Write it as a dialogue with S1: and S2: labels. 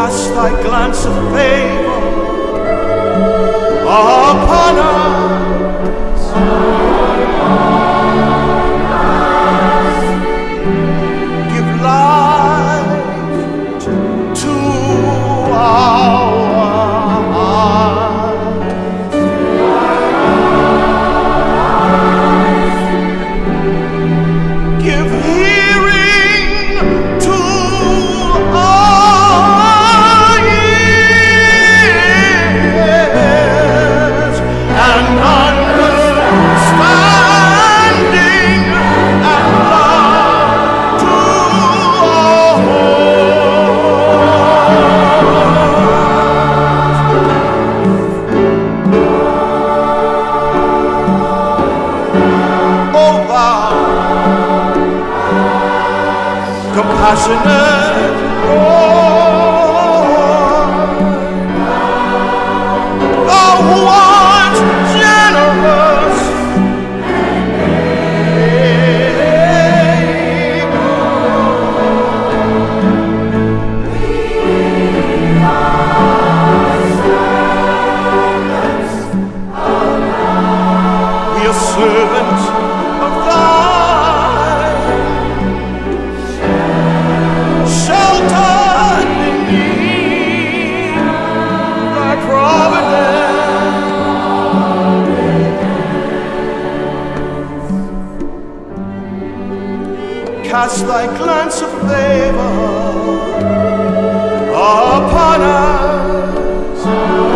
S1: cast thy glance of favor upon us. Compassionate cast thy glance of favor upon us.